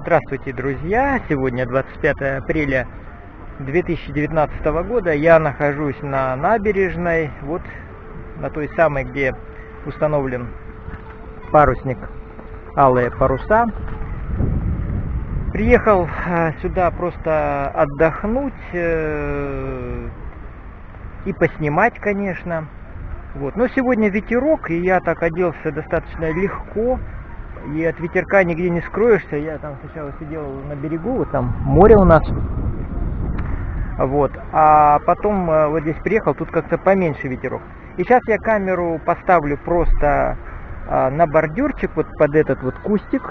Здравствуйте, друзья! Сегодня 25 апреля 2019 года. Я нахожусь на набережной, вот на той самой, где установлен парусник Алые паруса. Приехал э, сюда просто отдохнуть э, и поснимать, конечно. Вот. Но сегодня ветерок, и я так оделся достаточно легко. И от ветерка нигде не скроешься. Я там сначала сидел на берегу, вот там море у нас. Вот. А потом э, вот здесь приехал, тут как-то поменьше ветерок. И сейчас я камеру поставлю просто а, на бордюрчик, вот под этот вот кустик,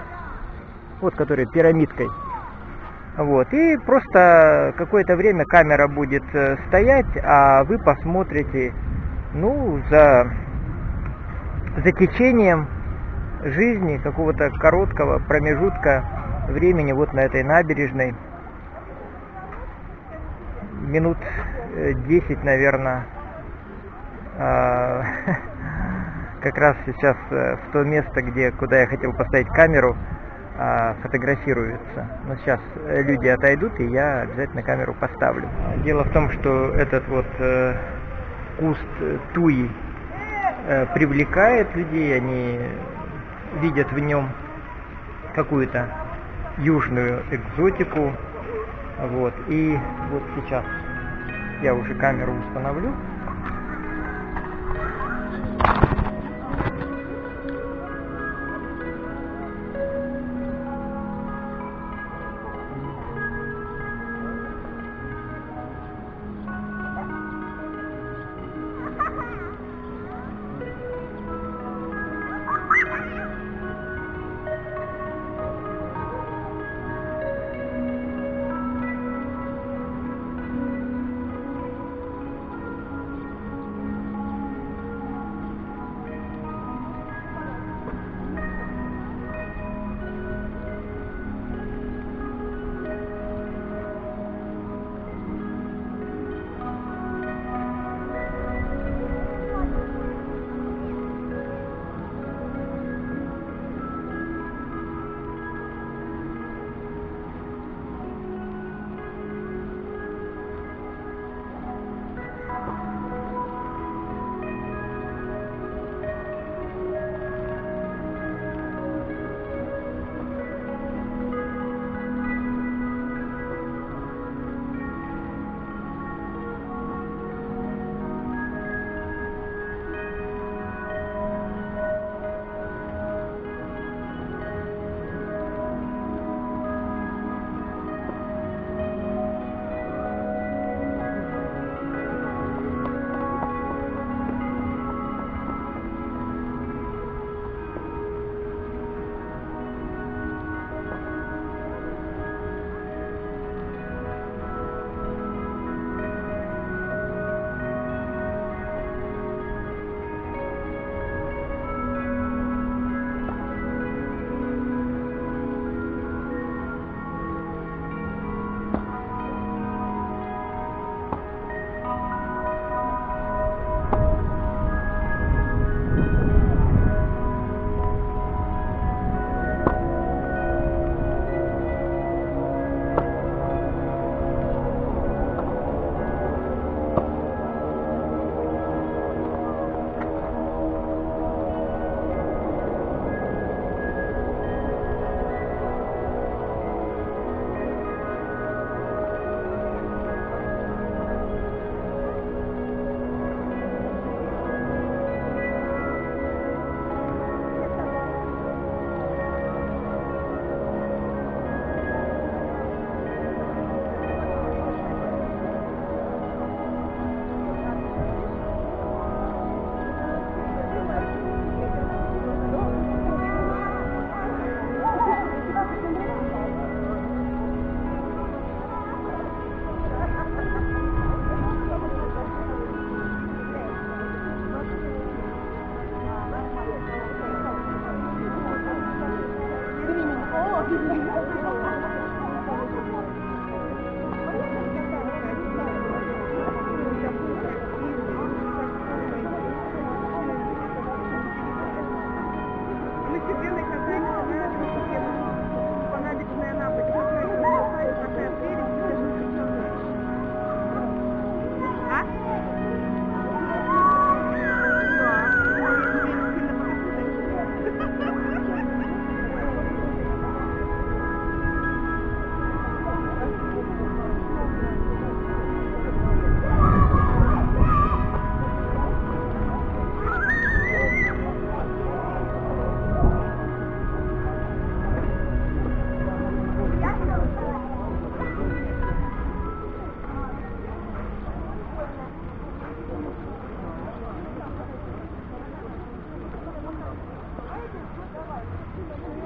вот который пирамидкой. Вот. И просто какое-то время камера будет э, стоять, а вы посмотрите, ну, за, за течением жизни какого-то короткого промежутка времени вот на этой набережной. Минут 10, э, наверное, а, как раз сейчас э, в то место, где, куда я хотел поставить камеру, а, фотографируется. Но сейчас э, люди отойдут, и я обязательно камеру поставлю. Дело в том, что этот вот куст туи привлекает людей, они видят в нем какую-то южную экзотику. Вот. И вот сейчас я уже камеру установлю. Thank you.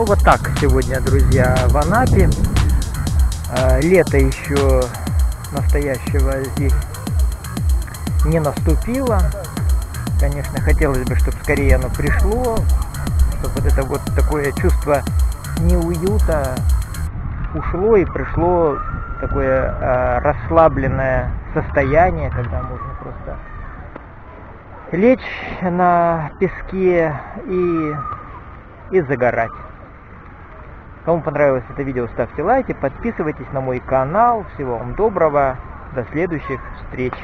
Ну вот так сегодня, друзья, в Анапе. А, лето еще настоящего здесь не наступило. Конечно, хотелось бы, чтобы скорее оно пришло, чтобы вот это вот такое чувство неуюта ушло и пришло такое э, расслабленное состояние, когда можно просто лечь на песке и, и загорать. Кому понравилось это видео, ставьте лайки, подписывайтесь на мой канал. Всего вам доброго, до следующих встреч.